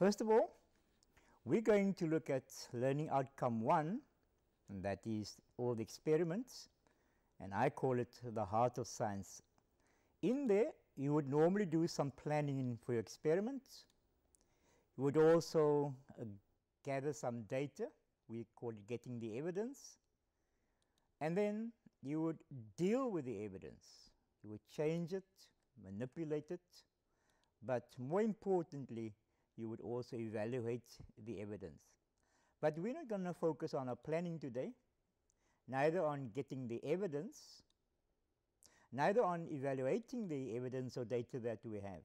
First of all, we're going to look at learning outcome 1 and that is all the experiments and I call it the heart of science. In there you would normally do some planning for your experiments. You would also uh, gather some data, we call it getting the evidence and then you would deal with the evidence. You would change it, manipulate it, but more importantly you would also evaluate the evidence. But we are not going to focus on our planning today, neither on getting the evidence, neither on evaluating the evidence or data that we have.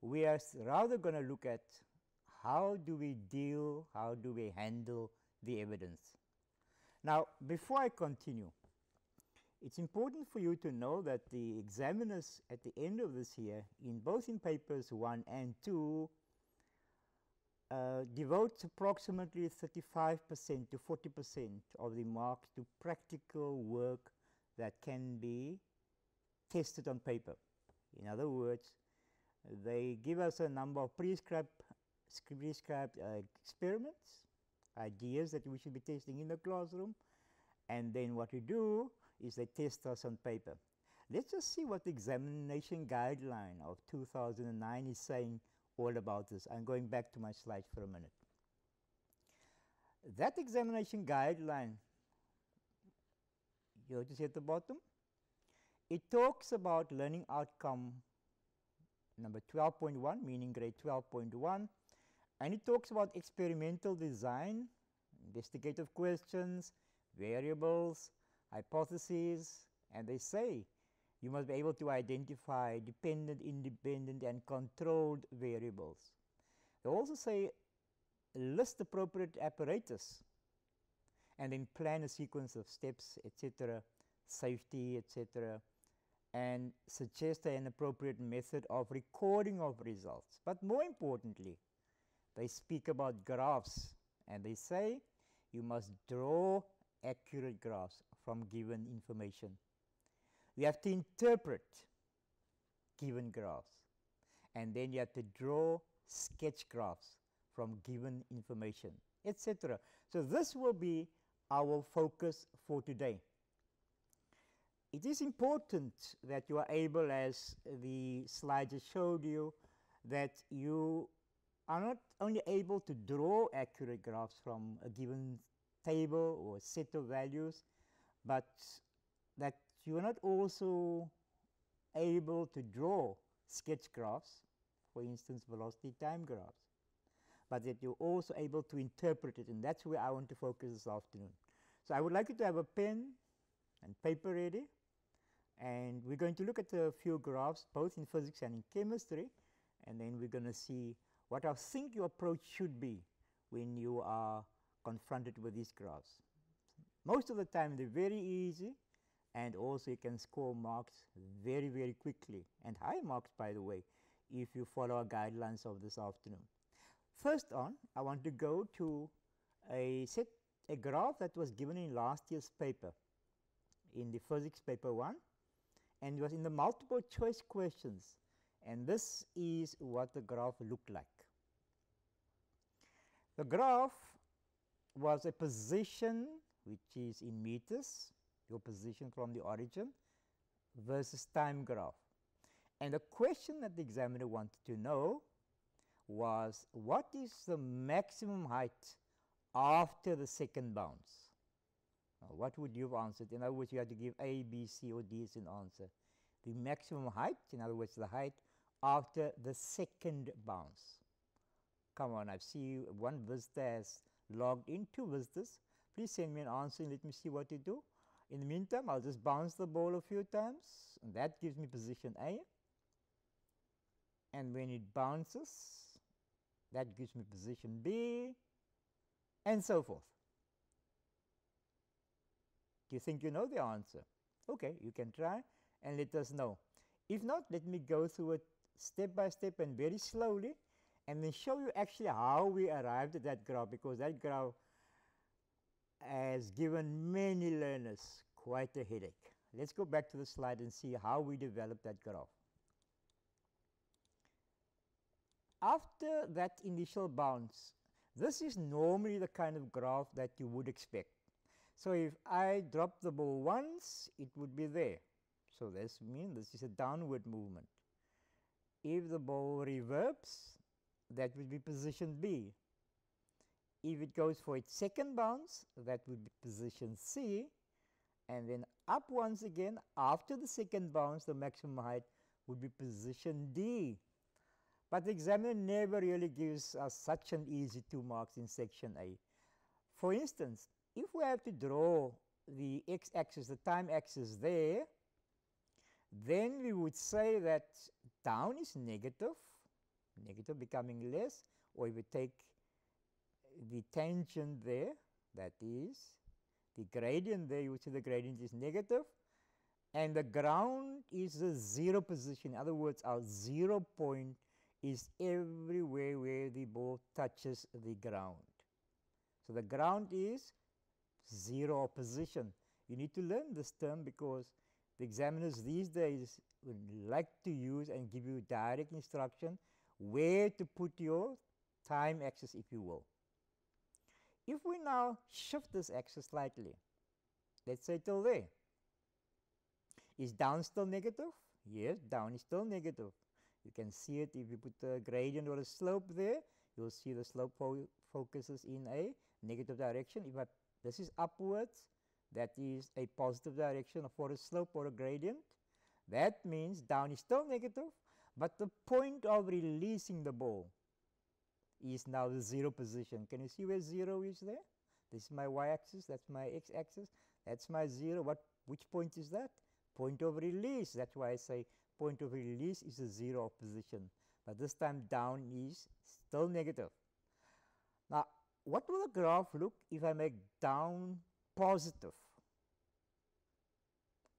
We are rather going to look at how do we deal, how do we handle the evidence. Now, before I continue, it is important for you to know that the examiners at the end of this year in both in papers 1 and 2 uh, devotes approximately 35 percent to 40 percent of the marks to practical work that can be tested on paper. In other words, they give us a number of prescribed, prescribed uh, experiments, ideas that we should be testing in the classroom and then what we do is they test us on paper. Let us just see what the examination guideline of 2009 is saying about this. I am going back to my slides for a minute. That examination guideline, you see at the bottom, it talks about learning outcome number 12.1 meaning grade 12.1 and it talks about experimental design, investigative questions, variables, hypotheses and they say you must be able to identify dependent, independent and controlled variables. They also say list appropriate apparatus and then plan a sequence of steps etc., safety etc., and suggest an appropriate method of recording of results. But more importantly, they speak about graphs and they say you must draw accurate graphs from given information we have to interpret given graphs and then you have to draw sketch graphs from given information etc. So, this will be our focus for today. It is important that you are able as the slide just showed you that you are not only able to draw accurate graphs from a given table or set of values, but that you are not also able to draw sketch graphs, for instance, velocity time graphs, but that you are also able to interpret it and that is where I want to focus this afternoon. So, I would like you to have a pen and paper ready and we are going to look at a few graphs both in physics and in chemistry and then we are going to see what I think your approach should be when you are confronted with these graphs. Most of the time they are very easy and also you can score marks very very quickly and high marks by the way if you follow our guidelines of this afternoon. First on I want to go to a set a graph that was given in last year's paper in the physics paper 1 and it was in the multiple choice questions and this is what the graph looked like. The graph was a position which is in meters your position from the origin versus time graph. And the question that the examiner wanted to know was what is the maximum height after the second bounce? Now, what would you have answered? In other words, you had to give A, B, C or D as an answer. The maximum height, in other words, the height after the second bounce. Come on, I've see one visitor has logged in, two visitors. Please send me an answer and let me see what you do. In the meantime, I will just bounce the ball a few times and that gives me position A and when it bounces that gives me position B and so forth. Do you think you know the answer? Okay, you can try and let us know. If not, let me go through it step by step and very slowly and then show you actually how we arrived at that graph because that graph has given many learners quite a headache. Let us go back to the slide and see how we developed that graph. after that initial bounce, this is normally the kind of graph that you would expect. So if I drop the ball once, it would be there. So this means this is a downward movement. If the ball reverbs, that would be position B. If it goes for its second bounce, that would be position C. And then up once again, after the second bounce, the maximum height would be position D. But the examiner never really gives us such an easy two marks in section A. For instance, if we have to draw the x-axis, the time axis there, then we would say that down is negative, negative becoming less, or if we take the tangent there, that is the gradient there, you see the gradient is negative, and the ground is a zero position. In other words, our zero point is everywhere where the ball touches the ground. So the ground is zero position. You need to learn this term because the examiners these days would like to use and give you direct instruction where to put your time axis if you will. If we now shift this axis slightly, let's say till there, is down still negative? Yes, down is still negative. You can see it if you put a gradient or a slope there, you'll see the slope fo focuses in a negative direction. If I, this is upwards, that is a positive direction for a slope or a gradient. That means down is still negative, but the point of releasing the ball is now the zero position. Can you see where zero is there? This is my y-axis, that's my x-axis, that's my zero. What, which point is that? Point of release. That's why I say point of release is a zero position. But this time down is still negative. Now, what will the graph look if I make down positive?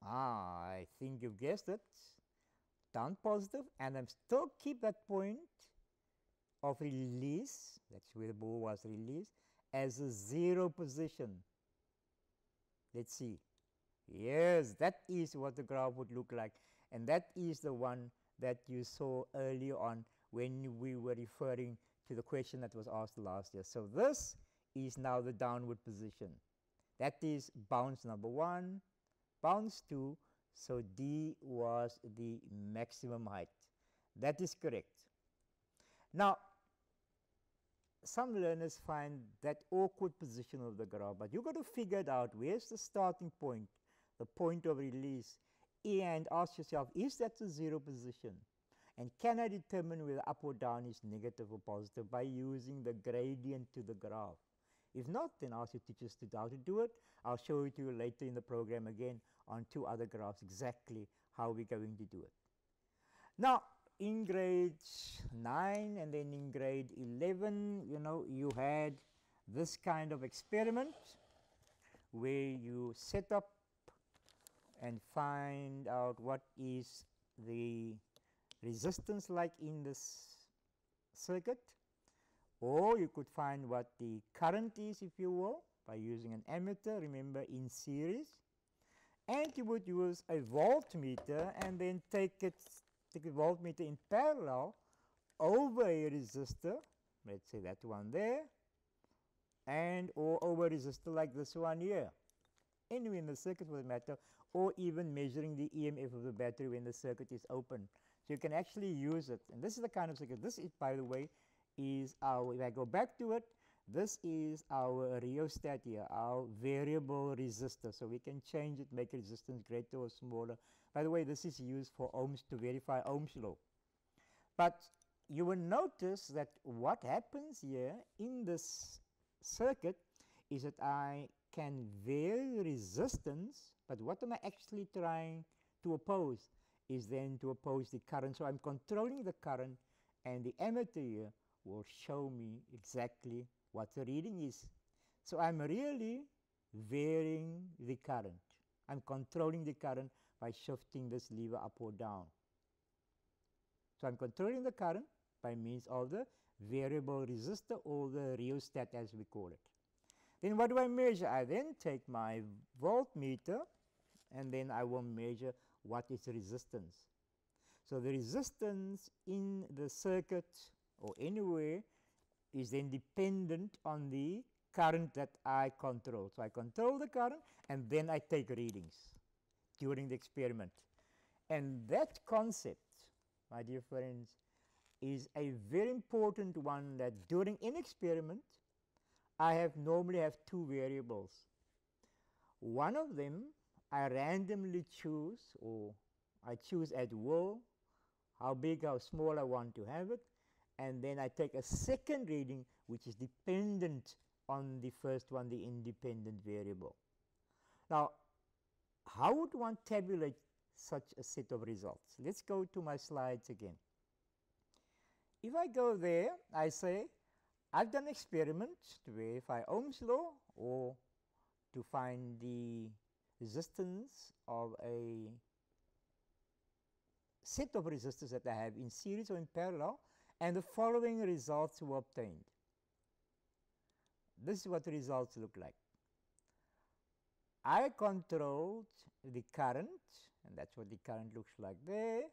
Ah, I think you've guessed it. Down positive, and I'm still keep that point of release, that's where the ball was released, as a zero position. Let's see. Yes, that is what the graph would look like. And that is the one that you saw earlier on when we were referring to the question that was asked last year. So this is now the downward position. That is bounce number one, bounce two. So D was the maximum height. That is correct. Now, some learners find that awkward position of the graph, but you've got to figure it out. Where's the starting point, the point of release? And ask yourself, is that the zero position? And can I determine whether up or down is negative or positive by using the gradient to the graph? If not, then ask your teachers to how to do it. I'll show it to you later in the program again on two other graphs exactly how we're going to do it. Now, in grade 9 and then in grade 11, you know, you had this kind of experiment where you set up and find out what is the resistance like in this circuit. Or you could find what the current is if you will by using an ammeter remember in series. And you would use a voltmeter and then take it a voltmeter in parallel over a resistor, let's say that one there, and or over resistor like this one here. Anyway, in the circuit for the matter, or even measuring the EMF of the battery when the circuit is open. So you can actually use it. And this is the kind of circuit. This is, by the way, is our, if I go back to it, this is our rheostat here, our variable resistor. So we can change it, make resistance greater or smaller. By the way, this is used for ohms to verify Ohm's law. But you will notice that what happens here in this circuit is that I can vary resistance, but what am I actually trying to oppose is then to oppose the current. So I'm controlling the current and the ammeter here will show me exactly what the reading is. So I'm really varying the current. I'm controlling the current by shifting this lever up or down. So I'm controlling the current by means of the variable resistor or the rheostat as we call it. Then what do I measure? I then take my voltmeter and then I will measure what is resistance. So the resistance in the circuit or anywhere is then dependent on the current that I control. So I control the current and then I take readings during the experiment. And that concept, my dear friends, is a very important one that during an experiment, I have normally have two variables. One of them I randomly choose or I choose at will how big, how small I want to have it. And then I take a second reading which is dependent on the first one, the independent variable. Now, how would one tabulate such a set of results? Let's go to my slides again. If I go there, I say, I've done experiments to verify Ohm's law or to find the resistance of a set of resistors that I have in series or in parallel and the following results were obtained. This is what the results look like. I controlled the current and that's what the current looks like there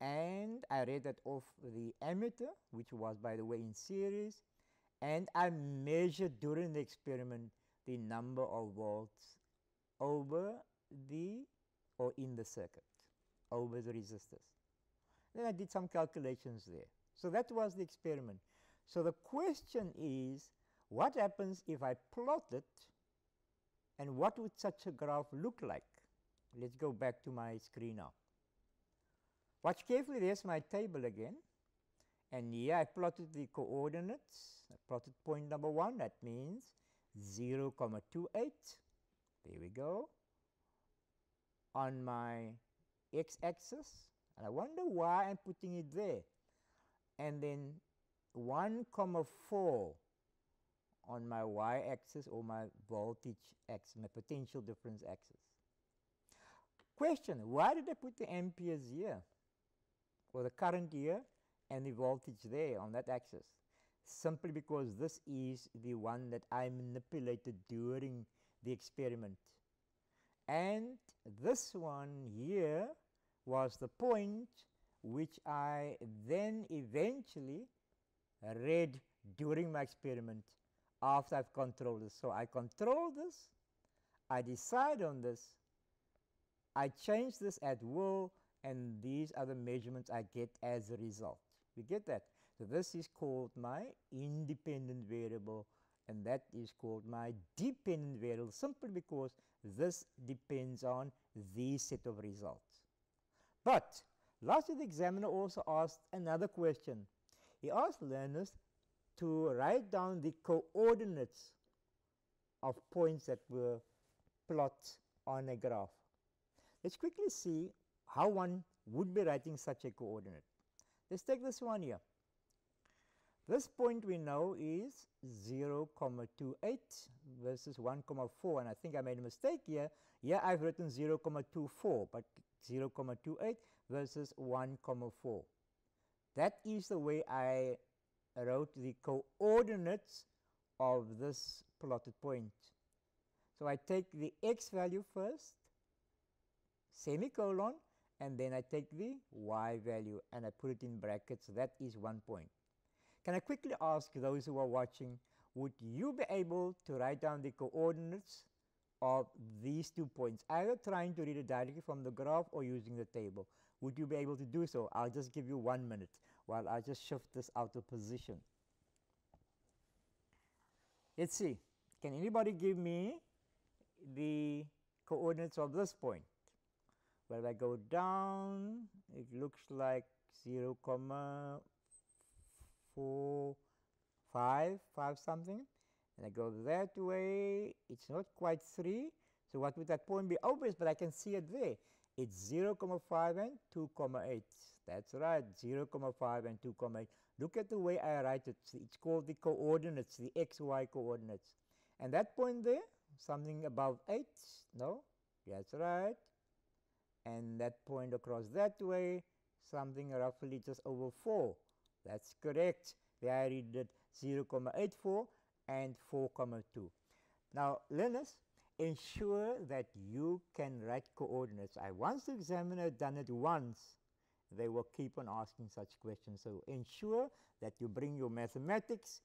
and I read that off the ammeter which was by the way in series and I measured during the experiment the number of volts over the or in the circuit over the resistors. Then I did some calculations there. So that was the experiment. So the question is what happens if I plot it and what would such a graph look like? Let's go back to my screen now. Watch carefully, there's my table again. And here I plotted the coordinates. I plotted point number 1, that means 0, comma 28. There we go. On my x-axis. And I wonder why I'm putting it there. And then 1, comma 4 on my y-axis or my voltage axis, my potential difference axis. Question, why did I put the amperes here? Or the current here and the voltage there on that axis? Simply because this is the one that I manipulated during the experiment. And this one here was the point which I then eventually read during my experiment after I've controlled this. So I control this, I decide on this, I change this at will, and these are the measurements I get as a result. We get that? So this is called my independent variable, and that is called my dependent variable, simply because this depends on these set of results. But last year the examiner also asked another question. He asked learners to write down the coordinates of points that were plotted on a graph. Let's quickly see how one would be writing such a coordinate. Let's take this one here. This point we know is 0 comma 28 versus 1 comma 4 and I think I made a mistake here. Here I've written 0 comma 24 but 0 comma 28 versus 1 comma 4. That is the way I wrote the coordinates of this plotted point. So I take the x value first, semicolon, and then I take the y value and I put it in brackets. That is one point. Can I quickly ask those who are watching, would you be able to write down the coordinates of these two points, either trying to read it directly from the graph or using the table? Would you be able to do so? I'll just give you one minute while I just shift this out of position. Let's see. Can anybody give me the coordinates of this point? Well, if I go down, it looks like 0, comma 4, 5, 5 something. And I go that way, it's not quite 3. So what would that point be? Obvious, but I can see it there. It's 0, comma 5 and 2, comma 8. That's right, 0, comma 5 and 2, comma 8. Look at the way I write it. It's called the coordinates, the x, y coordinates. And that point there, something above 8, no? That's right. And that point across that way, something roughly just over 4. That's correct. There I read it 0, comma 84 and 4.2. Now, learners, ensure that you can write coordinates. I once the examiner done it once they will keep on asking such questions. So ensure that you bring your mathematics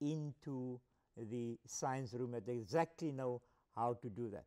into the science room and they exactly know how to do that.